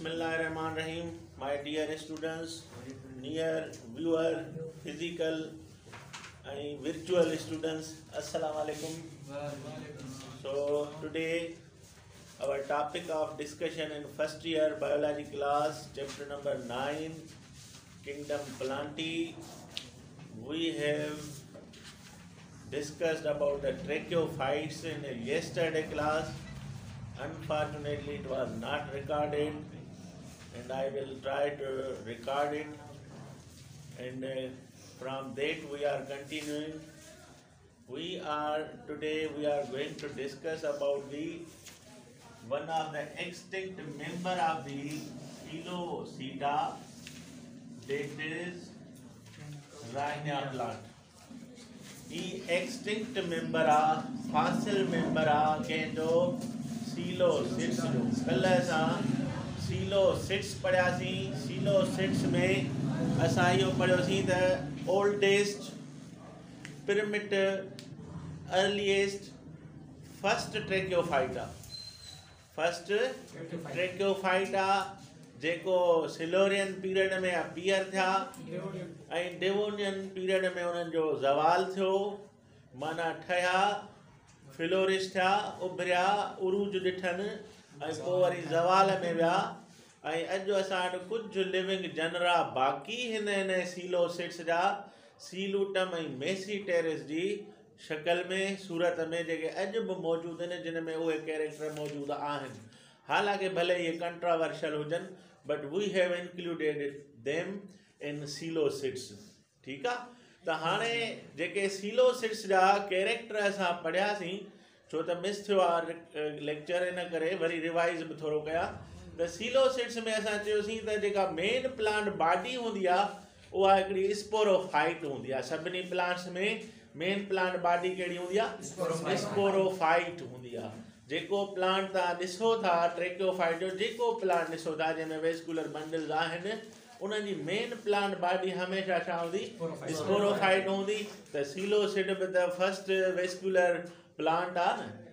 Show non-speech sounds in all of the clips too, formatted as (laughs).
Rahim, My dear students, near viewer, physical and virtual students, Assalamu alaikum. So today our topic of discussion in first year biology class chapter number 9 kingdom plantae we have discussed about the tracheophytes in yesterday class unfortunately it was not recorded and I will try to record it and uh, from that we are continuing we are today we are going to discuss about the one of the extinct member of the Phylloceta that is Rhynia plant. The extinct member of fossil member of Kendo Silo Sipsilo. Colors are सीलो six पढ़ियासीं सीलो six में असां इहो पढ़ियोसीं त oldest primitive earliest first tracheophyte आहे first tracheophyte आहे जेको सिलोरियन पीरियड में अपीयर थिया ऐं डेवोनियन पीरियड में उन्हनि जो ज़वाल थियो माना ठहिया फिलोरिस थिया उभरिया उरूज ॾिठनि ऐं पोइ वरी ज़वाल में विया ऐं अॼु असां वटि कुझु लिविंग जनरा बाक़ी हिन सीलो सिट्स जा सीलूटम ऐं मेसी टेरेस जी शकल में सूरत में जेके अॼु बि मौजूदु आहिनि जिन में उहे कैरेक्टर मौजूदु आहिनि हालांकि भले इहे कंट्रावर्शल हुजनि बट वी हैव इंक्लूडेड इम इन सीलो सिट्स ठीकु आहे त हाणे जेके सीलो सिट्स जा कैरेक्टर असां पढ़ियासीं छो त मिस थियो आहे लेक्चर इन करे वरी रिवाइज़ बि थोरो कया त में असां चयोसीं त जेका मेन प्लांट बॉडी हूंदी आहे उहा हिकिड़ी स्पोरोफाइट हूंदी आहे सभिनी प्लांट्स में मेन प्लांट बॉडी कहिड़ी हूंदी आहे स्पोरोफाइट हूंदी आहे जेको प्लान्ट तव्हां ॾिसो था ट्रेकियोफाइट जो जेको प्लांट ॾिसो था जंहिंमें वेस्कुलर मंडल आहिनि उन्हनि जी मेन प्लांट बॉडी हमेशह छा हूंदी स्पोरोफाइट हूंदी त सिलोसिड बि त फस्ट वेस्कुलर प्लांट आहे न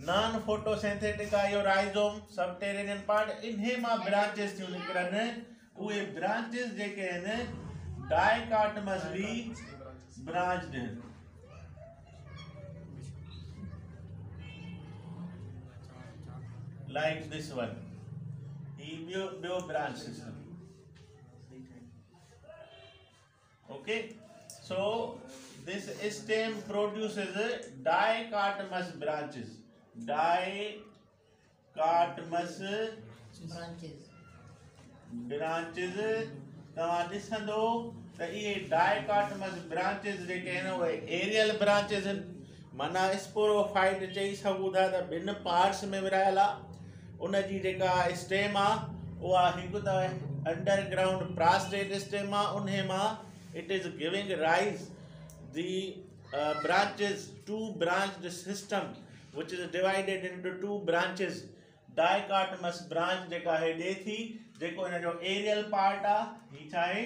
नॉन फोटोसिंथेटिक आयोराइज़ोम सबटेरेनियन पार्ट इन्हे मां ब्रांचेस थियूं निकिरनि उहे ब्रांचेस जेके आहिनि डाइकाटमस बि ब्रांच आहिनि like this one ही ॿियो ॿियो branch system okay so this stem produces dichotomous branches स ब्रांचिस तव्हां ॾिसंदो त इहे डाए काटमस ब्रांचिस जेके आहिनि उहे एरियल ब्रांचिस आहिनि माना स्पोरोफाइट चई सघूं था त ॿिनि पार्ट्स में विरिहायल आहे उन जी जेका स्टेम आहे उहा हिकु त अंडरग्राउंड प्रास्टेट स्टेम आहे उन मां it is giving rise the a branches to branch system which is divided into two branches dichotomous branch जेका है डे थी जेको इन जो एरियल पार्ट आ ही चाहे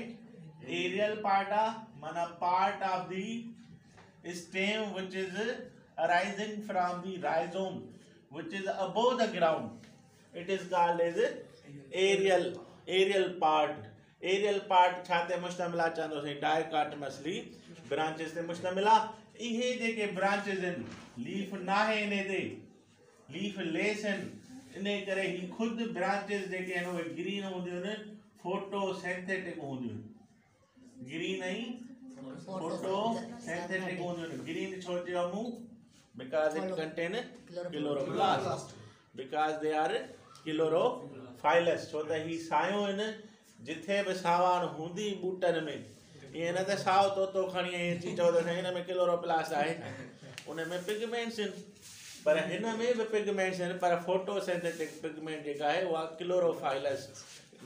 एरियल पार्ट आ माना part of the stem which is arising from the rhizome which is above the ground it is called as aerial aerial part aerial part छाते मुश्तमिल चंदो से डायकाटमसली ब्रांचेस ते मुश्तमिल इहे जेके ब्रांचेस इन लीफ ना हिने दे लीफ लेस इन करे ही ख़ुदि ब्रांचिस जेके आहिनि उहे ग्रीन हूंदियूं फोटोसेंथेटिक हूंदियूं ग्रीन ऐं फोटोसेंथेटिक हूंदियूं ग्रीन छो चयो because it contain chloroplast because they are chlorophylls छो त ही सायूं आहिनि जिथे बि सावान हूंदी बूटनि में ईअं न त साओ तोतो खणी अची चओ त में क्लोरोप्लास्ट आहे उनमें पिगमेंट्स आहिनि पर हिन में बि पिगमेंट्स आहिनि पर फोटोसेंथेटिक पिगमेंट जेका आहे उहा क्लोरोफाइलस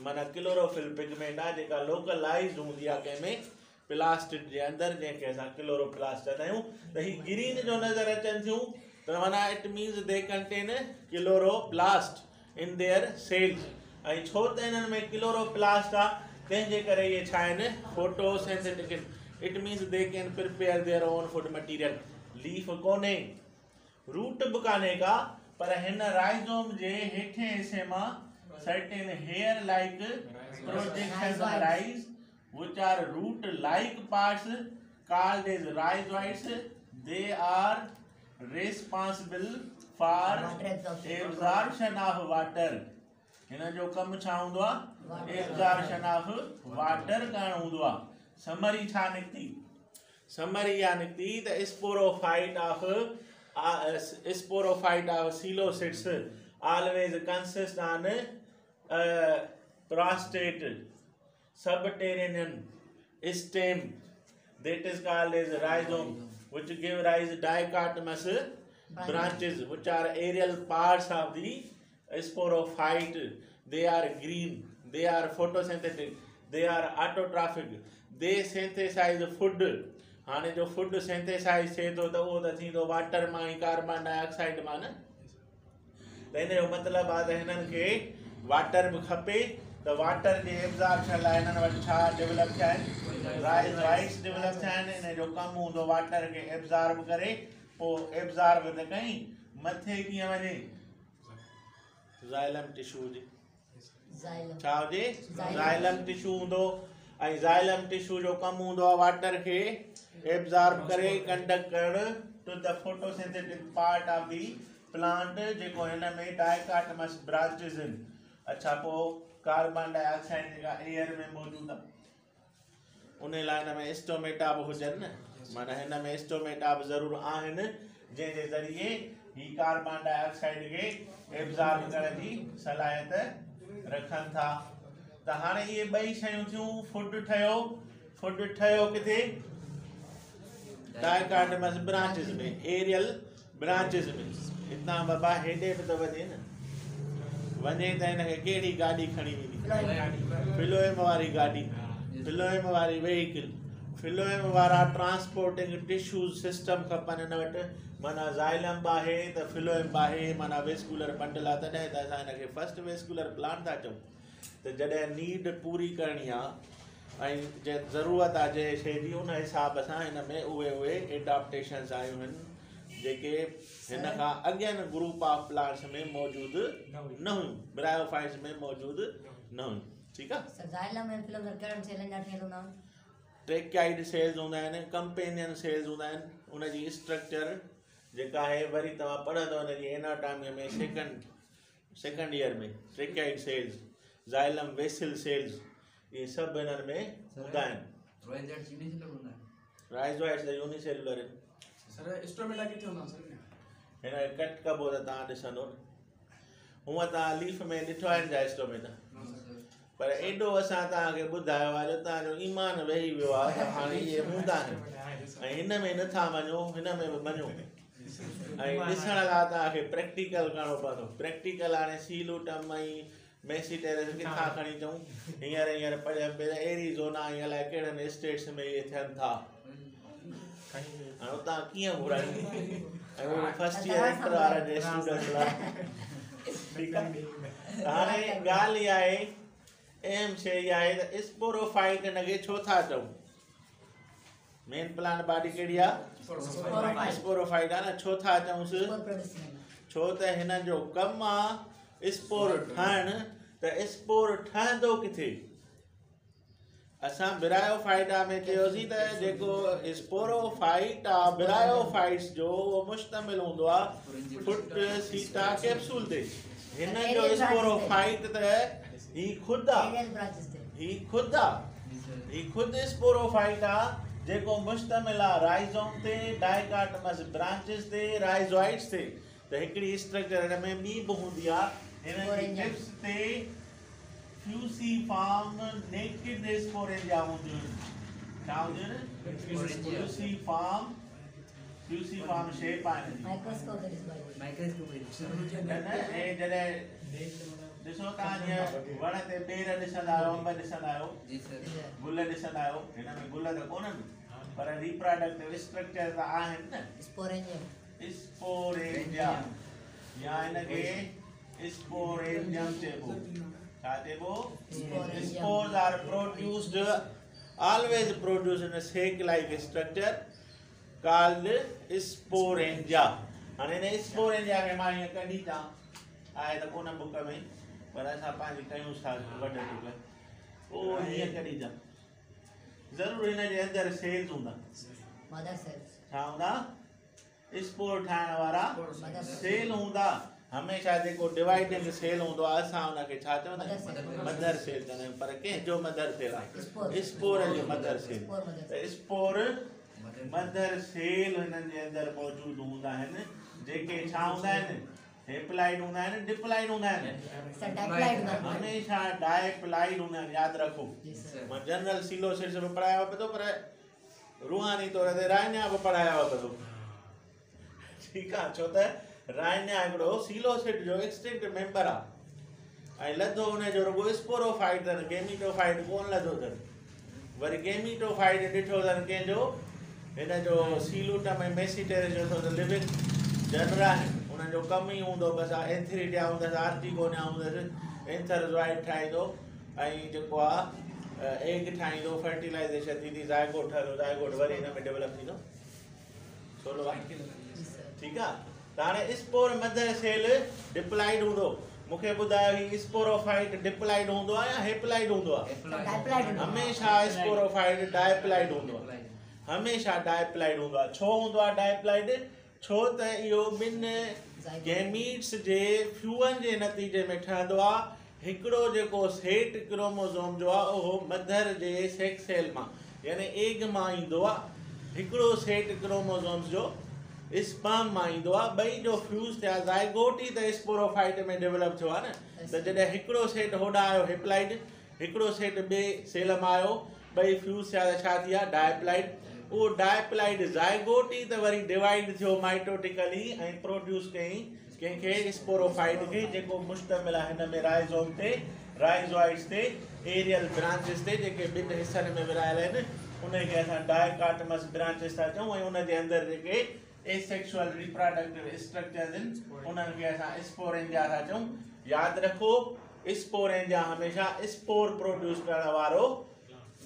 माना क्लोरोफिल पिगमेंट आहे जेका लोकलाइज़ हूंदी आहे कंहिंमें प्लास्टिक जे अंदरि जंहिंखे असां क्लोरोप्लास्ट चवंदा आहियूं त ही ग्रीन जो नज़र अचनि थियूं त माना it means they contain chloroplast in their cells ऐं छो त हिननि में क्लोरोप्लास्ट आहे तंहिंजे करे इहे छा आहिनि photosynthetic it means they can prepare their own food material leaf कोन्हे रूट बि कान्हे का पर हिन राइज़ोम जे हेठे हिसे मां certain hair like projection rise which are root like parts called as rhizoids they are responsible for absorption of water हिन जो कमु छा हूंदो आहे एब्ज़ॉर्प्शन ऑफ वाटर करणु हूंदो आहे समरी छा निकिती summary and the sporophyte of uh, sporophyte of coelocids always consist on uh, prostate subterranean stem that is called as rhizome which give rise dichotomous branches which are aerial parts of the sporophyte they are green they are photosynthetic they are autotrophic they synthesize food हाणे जो food सेंथेसाइज़ थिए थो त उहो त थींदो water मां carbon dioxide मां न त हिन जो मतिलबु आहे त हिननि खे वाटर बि खपे त वाटर जे एब्ज़ॉर्ब थियण लाइ पोइ एब्ज़ॉर्ब त कई मथे कीअं वञे टिशू हूंदो ऐं ज़ायलम टिशू जो कमु हूंदो आहे वाटर खे एब्ज़ॉर्ब करे कंडक्ट करणु to the photosynthetic part of the plant जेको हिन में डाइकाटामस ब्रांचिस आहिनि अच्छा पोइ कार्बन डाइऑक्साइड जेका एयर में मौजूदु आहे उन लाइ हिन में इस्टोमेटा बि हुजनि न माना हिन में इस्टोमेटा बि ज़रूरु आहिनि जंहिंजे ज़रिए हीउ कार्बन डाइऑक्साइड खे एब्ज़ॉर्ब करण जी सलाहियत रखनि था त हाणे इहे ॿई शयूं थियूं फुड ठहियो फुड ठहियो किथे डायकाडेमस ब्रांचिस में एरियल ब्रांचिस में हितां बाबा हेॾे बि थो वञे न वञे त हिनखे कहिड़ी गाॾी खणी वेंदी फिलोएम वारी गाॾी फिलोएम वारी वेहिकल फिलोएम वारा ट्रांसपोर्टिंग टिशूस सिस्टम खपनि हिन वटि माना ज़ायलम्ब आहे त फिलोइम्ब आहे माना वेसकुलर बंडल आहे तॾहिं त असां हिनखे फस्ट वेसकुलर प्लांट था चऊं त जॾहिं नीड पूरी करणी आहे ऐं जे ज़रूरत आहे जंहिं शइ जी उन हिसाब सां हिन में उहे उहे एडॉप्टेशन्स आयूं आहिनि जेके हिन खां अॻियनि ग्रुप ऑफ प्लांट्स में मौजूदु न न हुयूं हुयूं में मौजूदु ठीकु आहे ट्रेकाइड सेल्स हूंदा आहिनि कंपेनियन सेल्स हूंदा आहिनि उनजी स्ट्रक्चर जेका आहे वरी तव्हां पढ़ंदव एन आटामीअ में सेकंड सेकंड ईयर में ट्रेकाइड सेल्स हिन कट कबो त तव्हां ॾिसंदो न हूअं तव्हां लीफ में ॾिठो आहिनि स्टोमेटा पर एॾो असां तव्हांखे ॿुधायो ईमान वेही वियो आहे इहे हूंदा आहिनि ऐं हिन में नथा मञूं हिन में बि मञूं ऐं ॾिसण लाइ तव्हांखे प्रैक्टिकल करिणो पवंदो प्रैक्टिकल हाणे सीलोटमी મેસી ટેરેસ કે થા કણી જો હું હિયા રે હિયા રે એરિઝોના હલા કેડે ને સ્ટેટ્સ મે યે થન થા આ ઓતા કિયા બરાઈ ફર્સ્ટ યર ઇસ કરા દેશી કરા લા બ્રેકિંગ બેક મે આ રે ગાલ આયે એમ શે આયે ઇસપોરોફાઈટ ને કે છો થા જો મેન પ્લાન્ટ બોડી કેડિયા ઇસપોરોફાઈટ આના છો થા જો છોતે હેના જો કમ આ स्पोर ठाहिण त स्पोर ठहंदो किथे असां बिरायो फाइटा में चयोसीं त जेको स्पोरो फाइट आहे बिरायो फाइट्स जो उहो मुश्तमिल हूंदो आहे फुट सीटा कैप्सूल ते हिन जो स्पोरो फाइट त ही ख़ुदि आहे ही ख़ुदि आहे ही ख़ुदि स्पोरो फाइट आहे जेको मुश्तमिल आहे राइज़ोन ते डाइकाटमस ब्रांचिस ते ते त हिकिड़ी स्ट्रक्चर हिन में ॿी बि हूंदी आहे Sporangium. they fusiform naked sporangia होंगे क्या होंगे ना fusiform fusiform shape आने microscope microscope ना ये जरे ॾिसो तव्हां जीअं वण ते पेर ॾिसंदा आहियो अंब ॾिसंदा आहियो गुल ॾिसंदा आहियो हिन में गुल त कोन्हनि पर रिप्रोडक्टिव स्ट्रक्चर त आहिनि न स्पोरेंजियम स्पोरेंजियम या हिन खे is for indian table. Table. Spores are produced, always produced in a snake-like structure called sporangia. and in sporangia में मां ये कढी था आए त कोन बुक में पर असां पंहिंजी कयूं था वॾे टुक ओ ये कढी था ज़रूर इन जे अंदरि सेल्स हूंदा मदर सेल्स छा हूंदा स्पोर ठाहिण वारा सेल हूंदा हमेशा जो डिवाइडिंग सेल हों आहे असां मदर सेल चाहिए पर कंहिंजो मदर सेल आहे स्पोर जो मदर सेल त स्पोर मदर सेल हिननि जे अंदरि मौजूदु हूंदा आहिनि जेके छा हेप्लाइड हूंदा डिप्लाइड हूँ हमेशा हमेशह हूँ याद आहिनि यादि रखो मां जनरल सीलो सिर्फ पढ़ायां पियो पर रूहानी तौर ते रान्या बि पढ़ायां पियो (laughs) ठीकु आहे छो त राइना हिकिड़ो सिलोसिड जो एक्सटेंट मेंबर आहे ऐं लधो हुन जो रुगो फाइट अथनि गेमिटोफाइड कोन लधो अथनि वरी गेमिटोफाइड ॾिठो अथनि कंहिंजो हिन जो लिविंग जनरल आहिनि हुनजो कमु ई हूंदो बसि एंथरेडिया हूंदसि आरटीगोना हूंदसि ठाहींदो ऐं जेको आहे एग ठाहींदो फर्टिलाइज़ेशन थींदी ज़ाइगो ठहियो ज़ाइगो वरी हिन में डेवलप थींदो छोलो ठीकु आहे त हाणे स्पोर मदर सेल डिप्लाइड हूंदो मूंखे ॿुधायो ही स्पोरोफाइट डिप्लाइड हूंदो आहे या हेप्लाइड हूंदो आहे हमेशह स्पोरोफाइट डाइप्लाइड हूंदो आहे हमेशह डाइप्लाइड हूंदो आहे छो हूंदो आहे डाइप्लाइड छो त इहो ॿिनि गेमीट्स जे फ्यूअन जे नतीजे में ठहंदो आहे हिकिड़ो जेको सेट क्रोमोज़ोम जो आहे उहो मदर जे सेक्सेल मां यानी एग मां ईंदो आहे हिकिड़ो सेट क्रोमोज़ोम्स जो स्पाम मां ईंदो आहे ॿई जो फ्यूज़ थिया ज़ाइगोटी त स्पोरोफाइट में डेवलप थियो आहे न त जॾहिं हिकिड़ो सेट होॾा आयो हिप्लाइट हिकिड़ो सेट ॿिए सेल मां आयो ॿई फ्यूज़ थिया त छा थी विया डायप्लाइट उहो डायप्लाइट ज़ाइगोटी त वरी डिवाइड थियो माइटोटिकली ऐं प्रोड्यूस कयईं कंहिंखे स्पोरोफाइट खे जेको मुश्तमिल आहे हिन में राइज़ोम ते राइज़ोइड्स ते एरियल ब्रांचिस ते जेके ॿिनि हिसनि में विरायल आहिनि उनखे असां डायकाटमस ब्रांचिस था चऊं ऐं उनजे अंदर जेके एसेक्सुअल रिप्रोडक्टिव स्ट्रक्चर उन्हनि खे यादि रखो स्पोरेन जा हमेशह स्पोर प्रोड्यूस करण वारो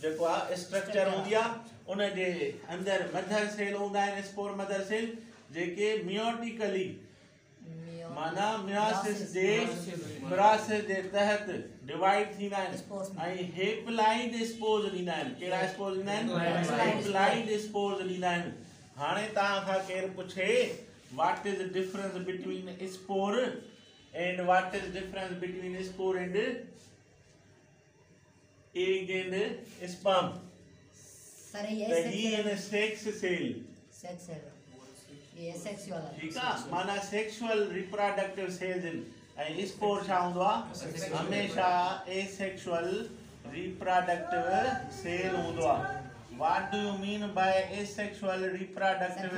जेको आहे स्ट्रक्चर हूंदी आहे उन जे अंदरि मदर सेल जेके मियोटिकली माना ऐं हाँ तव्हां पुछे what is difference between spore and what is difference between spore and egg and sperm sir ये सेक्स सेल सेक्स ये ठीक माना sexual reproductive cells spore asexual reproductive cell हूंदो What do you mean by asexual reproductive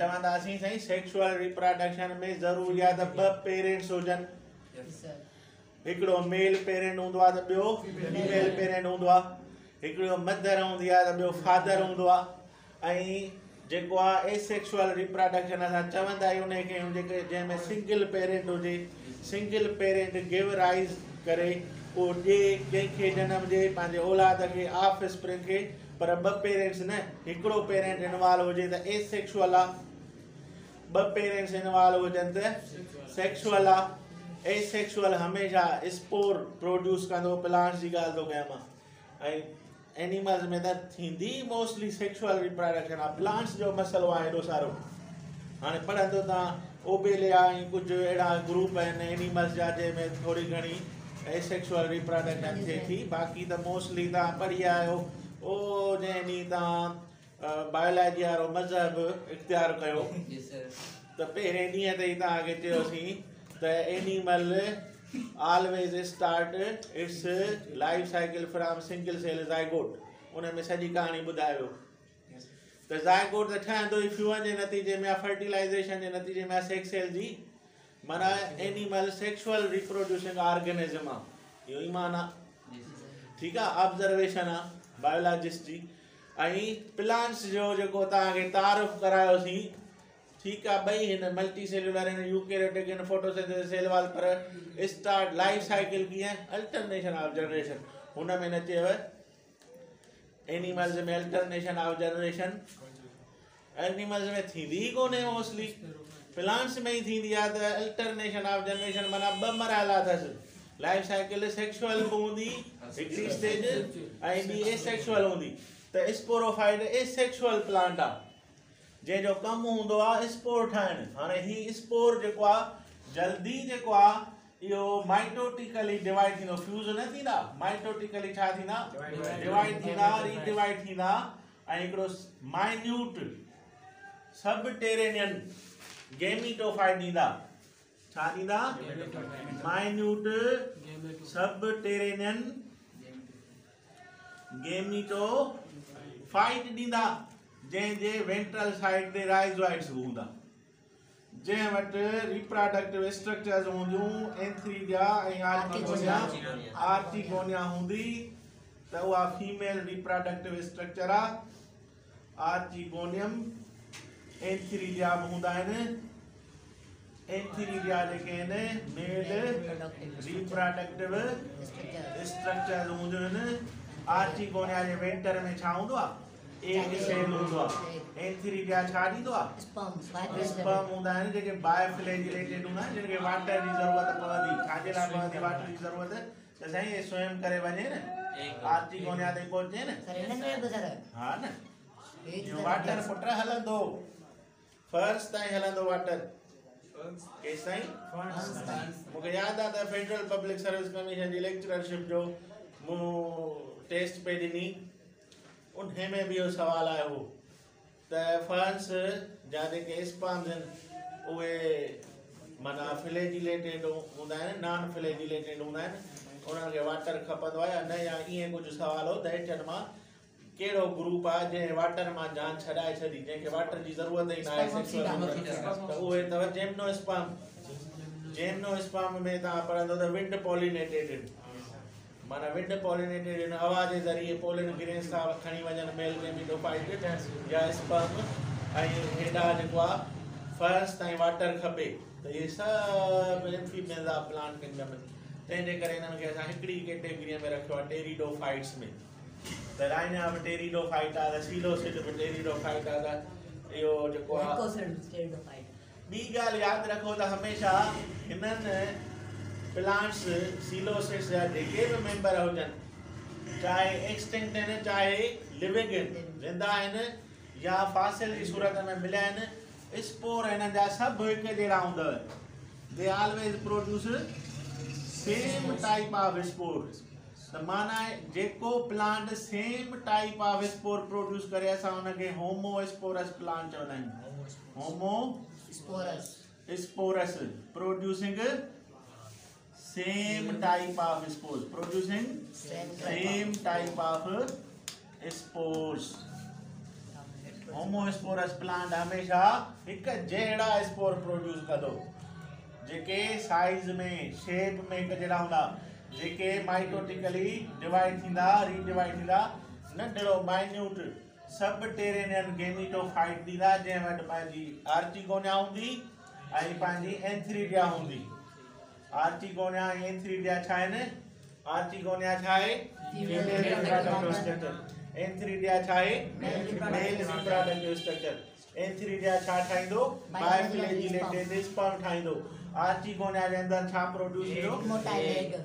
चमन दासी सही sexual reproduction में ज़रूर याद है ब parents हुजन हिकिड़ो मेल पेरेंट हों दुआ त ॿियो फीमेल पेरेंट हूंदो आहे हिकिड़ो मदर हों दिया त ॿियो फादर हों दुआ। ऐं जेको आहे एसेक्शुअल रिप्रोडक्शन असां चवंदा आहियूं उनखे जेके जंहिंमें सिंगल पेरेंट जे सिंगल पेरेंट गिव राइज़ करे पोइ ॾिए कंहिंखे जनम ॾिए पंहिंजे औलाद खे ऑफ स्प्रिंग खे पर ॿ पेरेंट्स न हिकिड़ो पेरेंट इनवॉल्व हुजे त ए सेक्शुअल आहे ॿ पेरेंट्स इनवॉल्व हुजनि त सेक्शुअल आहे ए सेक्शुअल हमेशह स्पोर प्रोड्यूस कंदो प्लांट्स जी ॻाल्हि थो कयां मां ऐं एनिमल्स में त थींदी मोस्टली सेक्शुअल रिप्रोडक्शन आहे प्लांट्स जो मसलो आहे हेॾो सारो हाणे पढ़ंदो तव्हां ओबेलिया ऐं कुझु अहिड़ा ग्रुप आहिनि एनिमल्स जा जंहिंमें थोरी घणी एसेक्सुअल रिप्रोडक्शन रीप्रोडक्शन थिए थी बाक़ी त मोस्टली तव्हां परि आयो ओ जंहिं ॾींहुं तव्हां बायोलॉजी वारो मज़हब इख़्तियार कयो त पहिरें ॾींहं ते तव्हांखे चयोसीं त always start its life cycle from single cell zygote उन में सॼी कहाणी ॿुधायो त ज़ाइकोड त ठहंदो ई फ्यूअ जे नतीजे में आहे फर्टिलाइज़ेशन जे नतीजे में सेक्स सेल जी माना एनिमल सेक्सुअल रिप्रोड्यूसिंग ऑर्गेनिज़म आहे इहो ई ऑब्ज़र्वेशन आहे बायोलॉजिस्ट जी ऐं प्लांट्स जो जेको तव्हांखे तारीफ़ करायोसीं ठीकु आहे ॿई हिन जनरेशन चयेवले में थींदी कोन्हे मोस्टली त अल्टरेशन लाइफ साइकिल सेक्शुअल हूंदी त स्पोरो प्लांट आहे जंहिंजो कमु हूंदो आहे स्पोर ठाहिण हाणे ही स्पोर जेको आहे जल्दी जेको आहे इहो माइटोटिकली छा थींदा डिवाइड थींदा रीडिवाइड थींदा ऐं हिकिड़ो टेरेनियन GAMETO FIGHT DIN DA CHANDI DA MINUTE SUBTERANIAN GAMETO FIGHT DIN DA GAMETO FIGHT DIN DA JEN JEN VENTRAL SIDE TE RIZOIDES GUNDA JEN HVAT REPRODUCTIVE STRUCTURES HONDHU ENTHREE DIA AYRKEE ARCHEYGONDHUNDI TAHUAHU FEME FEME ARCHE लिया එන් लिया මුහුදායන ने තිරිලියාද reproductive structure reproductive structure හුඳුනන आर्ची है ये vendor में छाऊं दो आहे एक सेल हूंदो दो एंथीरिया छा ॾींदो आहे स्पर्म हूंदा आहिनि जेके बायोफ्लेजिलेटेड हूंदा आहिनि जिन खे वाटर जी ज़रूरत पवंदी खाधे लाइ पवंदी वाटर जी ज़रूरत त साईं इहे स्वयं करे बने ना वञे न है कोने आदे हाँ ना न ना न वाटर पटरा पुट दो फर्स ताईं हलंदो वाटर केस केसिताईं मूंखे याद आहे त फेडरल पब्लिक सर्विस कमीशन जी लेक्चरशिप जो मु टेस्ट पे दिनी उन में बि इहो सुवालु आयो त फर्स जा जेके इस्पांद आहिनि उहे माना फ्लेज रिलेटेड हूंदा आहिनि नॉन फ्लेज रिलेटेड हूंदा आहिनि उन्हनि खे वाटर खपंदो आहे अने या इएं कुझु सवाल हो हेठनि मां कहिड़ो ग्रुप आहे जंहिं वाटर मां जान छॾाए छॾी जंहिंखे वाटर जी ज़रूरत ई न आहे उहे पढ़ंदो त विंडेटेड माना खणी वञनि हेॾा जेको आहे इहे सभु में तंहिंजे करे हिकिड़ी कैटेगिरी में रखियो आहे टेवीडोफाइट्स में त राइना बि टेरीडो फाइट आहे रसीलो सिड बि टेरीडो फाइट आहे त इहो जेको आहे ॿी ॻाल्हि यादि रखो त हमेशह हिननि प्लांट्स सीलोसिस जा जेके बि मेंबर हुजनि चाहे एक्सटिंक्ट आहिनि चाहे लिविंग आहिनि ज़िंदा आहिनि या फासिल जी सूरत में मिलिया आहिनि स्पोर हिननि जा सभु हिकु जहिड़ा हूंदव they always produce same type of spores तो माना है जेको plant same type of spore produce करे ऐसा असां होमो स्पोरस प्लांट चवंदा है homosporous sporous producing same type of spores producing same type of spores sporous plant हमेशा एक जेड़ा स्पोर प्रोड्यूस कदो जेके साइज में शेप में एक जड़ा हुंदा जेके माइटोटिकली डिवाइड थींदा रीडिवाइड थींदा नंढड़ो माइन्यूट सभु टेरेनियन गेमीटोफाइट थींदा जंहिं वटि पंहिंजी आर्टिगोनिया हूंदी ऐं पंहिंजी एंथ्रीडिया हूंदी आर्टिगोनिया ऐं एंथ्रीडिया छा आहिनि आर्टिगोनिया छा आहे एंथ्रीडिया छा आहे मेल रिप्रोडक्टिव स्ट्रक्चर एंथ्रीडिया छा ठाहींदो बायोफिलेजिलेटेड स्पर्म ठाहींदो आर्टिगोनिया जे अंदरि छा प्रोड्यूस थींदो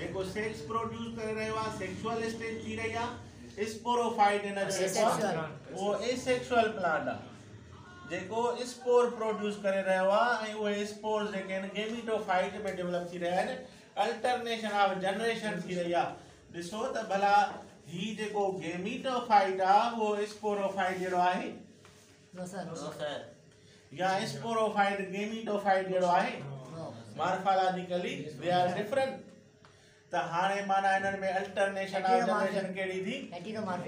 प्रोड्यूस જેકો સેક્સ પ્રોડ્યુસ કરી રહ્યા સેક્સ્યુઅલ સ્ટેજ થી રહ્યા સ્પોરોફાઇટ એના જેવા વો प्लांट પ્લાન્ટ जेको स्पोर प्रोड्यूस कर रहे वा ऐं उहे स्पोर जेके आहिनि गेमिटोफाइट में डेवलप थी रहे आहिनि अल्टरनेशन ऑफ जनरेशन थी रही आहे दिसो त तो भला ही जेको गेमिटोफाइट आ वो sporophyte no sir no sir या स्पोरोफाइट गेमिटोफाइट जहिड़ो आहे मार्फालॉजिकली दे आर डिफरेंट त हाणे माना हिननि में अल्टरनेशन ऑफ जनरेशन कहिड़ी थी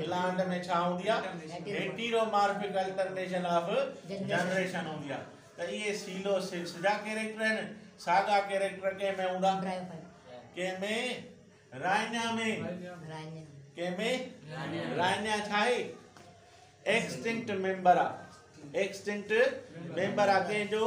प्लांट में छा हूंदी आहे हेटीरोमार्फिक अल्टरनेशन ऑफ जनरेशन हूंदी आहे त इहे सीलो सिक्स जा कैरेक्टर आहिनि साॻा कैरेक्टर कंहिंमें हूंदा कंहिंमें राइना में कंहिंमें राइना छा आहे एक्सटिंक्ट मेंबर आहे एक्सटिंक्ट मेंबर आहे कंहिंजो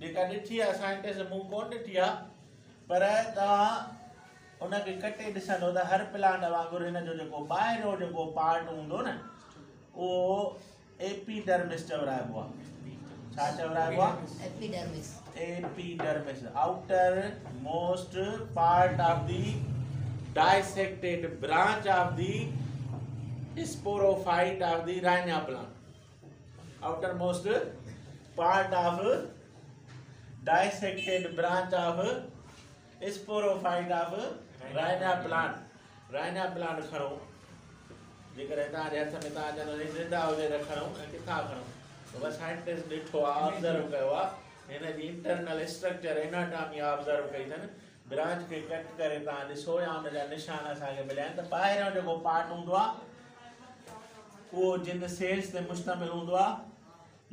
जेका ॾिठी आहे साइंटिस्ट हिते मूं कोन ॾिठी आहे पर तव्हां उनखे कटे ॾिसंदो त हर प्लांट वांगुरु हिन जो जेको ॿाहिरियों जेको पार्ट हूंदो न उहो एपीडर्मिस चवराइबो आहे छा चवराइबो आहे epidermis epidermis outermost part of the dissected branch of the sporophyte of the Rhynia plant outermost part of dissected branch of of sporophyte plant plant हिनजी इंटरनल स्ट्रक्चरटॉमी ऑब्ज़र्व कई अथनि ब्रांच खे कट करे तव्हां ॾिसो या हुन जा निशान असांखे मिलिया आहिनि त ॿाहिरियों जेको पार्ट हूंदो आहे उहो जिन सेल्स ते मुश्तमिल आहे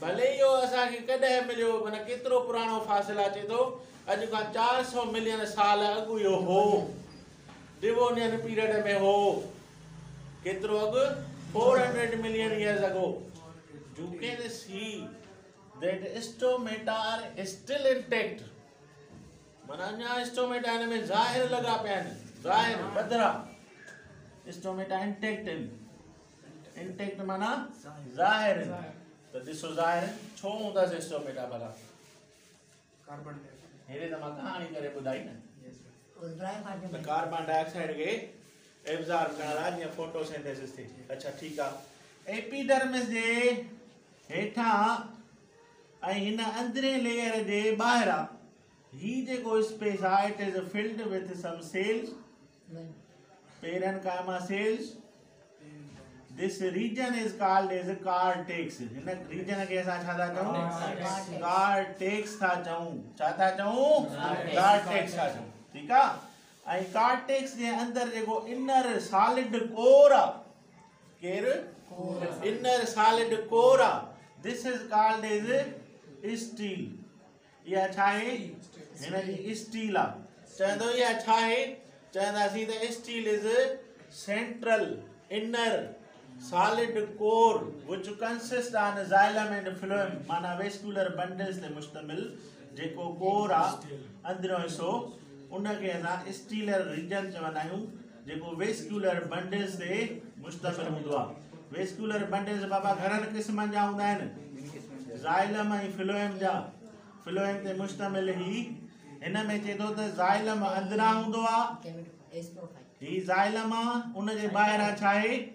भले इहो असांखे कॾहिं मिलियो माना केतिरो पुराणो फ़ासिलो अचे थो अॼु खां चारि सौ मिलियन साल अॻु इहो हो डिवोनियन पीरियड में हो केतिरो अॻु four hundred million years अॻो you can see that stomata are still intact माना अञा स्टोमेटा हिन में ज़ाहिर लॻा पिया आहिनि ज़ाहिर पधरा स्टोमेटा इंटेक्ट आहिनि इंटेक्ट माना ज़ाहिर तो जिस उजाहर है छो मुदा से स्टोर मेटा बाला कार्बन ये भी तो माता आनी करे बुदाई ना तो कार्बन डाइऑक्साइड के एब्जार्ब करना राज्य फोटोसिंथेसिस थी अच्छा ठीक है एपिडर्मिस दे ये था आई है ना अंदर ही ले space filled with some cells comma cells this this region is called as cortex ना region कैसा चाहता चाहूँ cortex था चाहूँ चाहता चाहूँ cortex था चाहूं ठीक है ऐं कार्टेक्स के अंदर जेको इनर सॉलिड कोर आहे केरु इनर सॉलिड कोर आहे this is called is stele ये अच्छा है हिन जी स्टील चंदो ये अच्छा है चंदा see the stele is central inner solid core which consists on xylem and phloem mana vascular bundles le mushtamil jeko core a andro so unna ke asa stellar region chavana hu jeko vascular bundles de mushtamil hu da vascular bundles baba gharan kisma ja hunda hai xylem ai phloem ja phloem te mushtamil hi ena me che to xylem andra hu da ei xylem unne bahar a chahe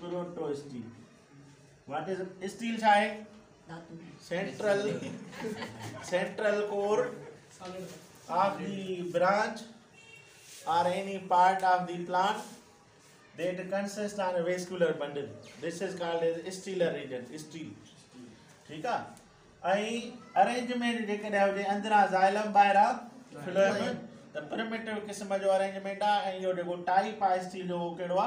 protostele what is stele क्या है central central core of the branch or any part of the plant that consist on a vascular bundle this is called as stellar ठीक है अही arrangement जेकॾहिं हुजे अंदरां xylem ॿाहिरां phloem त प्रिमेटिव क़िस्म जो अरेंजमेंट आहे ऐं इहो टाइप आहे स्टील जो उहो कहिड़ो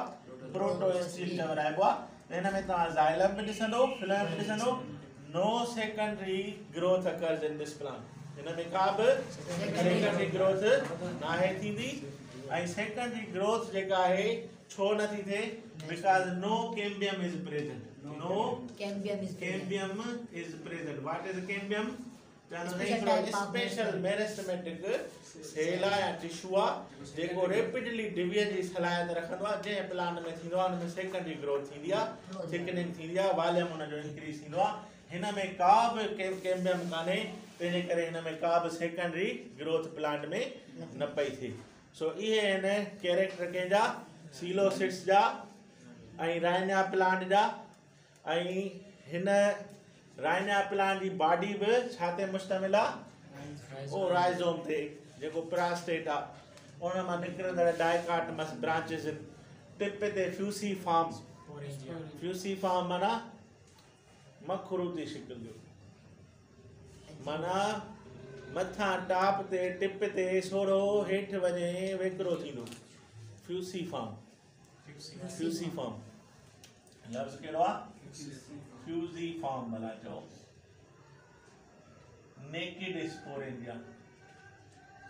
प्रोटोस्ट्रीम चवराइबो इन में तव्हां ज़ाइलम बि ॾिसंदो फ्लम बि ॾिसंदो no secondary growth occurs in this plant हिन में का बि सेकेंडरी ग्रोथ नाहे थींदी ऐं सेकेंडरी ग्रोथ जेका आहे छो नथी थिए because no cambium is present no cambium is cambium is present what is cambium special meristematic जेको रेपिडली सेकेंड्री ग्रोथ प्लांट में न पई थिए सो इहे ऐं प्लांट जा ऐं हिन जी बॉडी बि छा ते मुश्तमिल आहे जेको प्रास्टेट आहे उन डायकाटमस ब्रांचिस टिप ते फ्यूसी फार्म फ्यूसी फार्म माना मखरूती शिकिल जो माना मथां टाप ते टिप ते सोड़ो हेठि वञे वेकिरो थींदो फ्यूसी फार्म फ्यूसी फार्म लफ़्ज़ कहिड़ो आहे फ्यूज़ी फार्म भला चओ नेकिड स्पोरेंजिया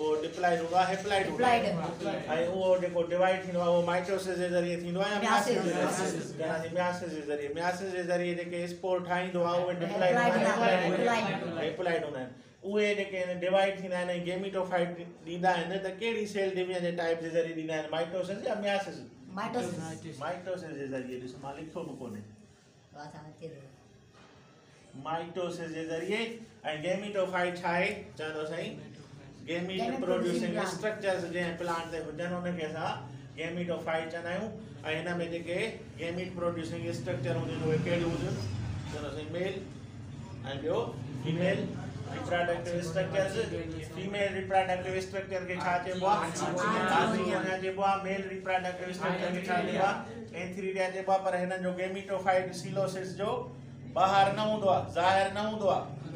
वो डिप्लाइड होगा आहे हेप्लाइड हूंदो आहे ऐं उहो डिवाइड थी आहे उहो माइटोसिस के ज़रिए थींदो आहे या मियोसिस के ज़रिए मियोसिस के ज़रिए जेके स्पोर ठाहींदो तो आहे वो डिप्लाइड हूंदा आहिनि हेप्लाइड हूंदा आहिनि उहे जेके आहिनि डिवाइड थींदा आहिनि गेमिटोफाइट है ना तो केड़ी सेल डिवीजन जे टाइप के ज़रिए ॾींदा आहिनि माइटोसिस या मियोसिस माइटोसिस माइटोसिस के ज़रिए ॾिसो मां लिखियो बि ने माइटोसिस के ज़रिए ऐं गेमिटोफाइट छाए आहे सही गेमीट प्रोड्यूसिंग स्ट्रक्चर्स जंहिं प्लांट ते हुजनि हुनखे असां गेमीटोफाइट चवंदा आहियूं ऐं हिन में जेके गेमीट प्रोड्यूसिंग स्ट्रक्चर हूंदियूं आहिनि उहे कहिड़ियूं हूंदियूं चवंदासीं मेल ऐं ॿियो female reproductive structures female reproductive structure खे छा चइबो आहे चइबो आहे मेल रिप्रोडक्टिव स्ट्रक्चर खे छा चइबो आहे एंथीरिया चइबो आहे पर हिननि जो गेमीटोफाइट सिलोसिस जो ॿाहिरि न हूंदो आहे ज़ाहिर न हूंदो आहे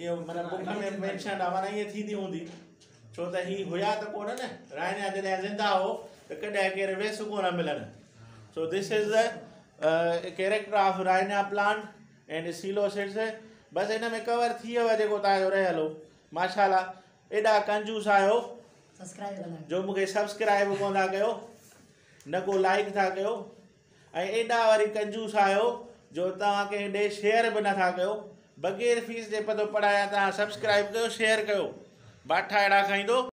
ये मैंने मतलब हाँ, बुक में मेंशन आवाना ये थी दी हूंदी छो त ही हुया त कोन न राणा जॾहिं ज़िंदा हो त कॾहिं कहिड़े वेस कोन मिलनि so this is the character of Rhynia plant and silo सीलोसिड्स बसि हिन में कवर थी वियो आहे जेको तव्हांजो रहियल हो माशाला एॾा कंजूस आहियो जो मूंखे सब्सक्राइब कोन था कयो न को लाइक था कयो ऐं एॾा वरी कंजूस आहियो जो तव्हां कंहिं ॾे शेयर बि नथा कयो बग़ैर फीस जे पंदो पढ़ाया तव्हां सब्सक्राइब कयो शेयर कयो बाठा अहिड़ा खाईंदो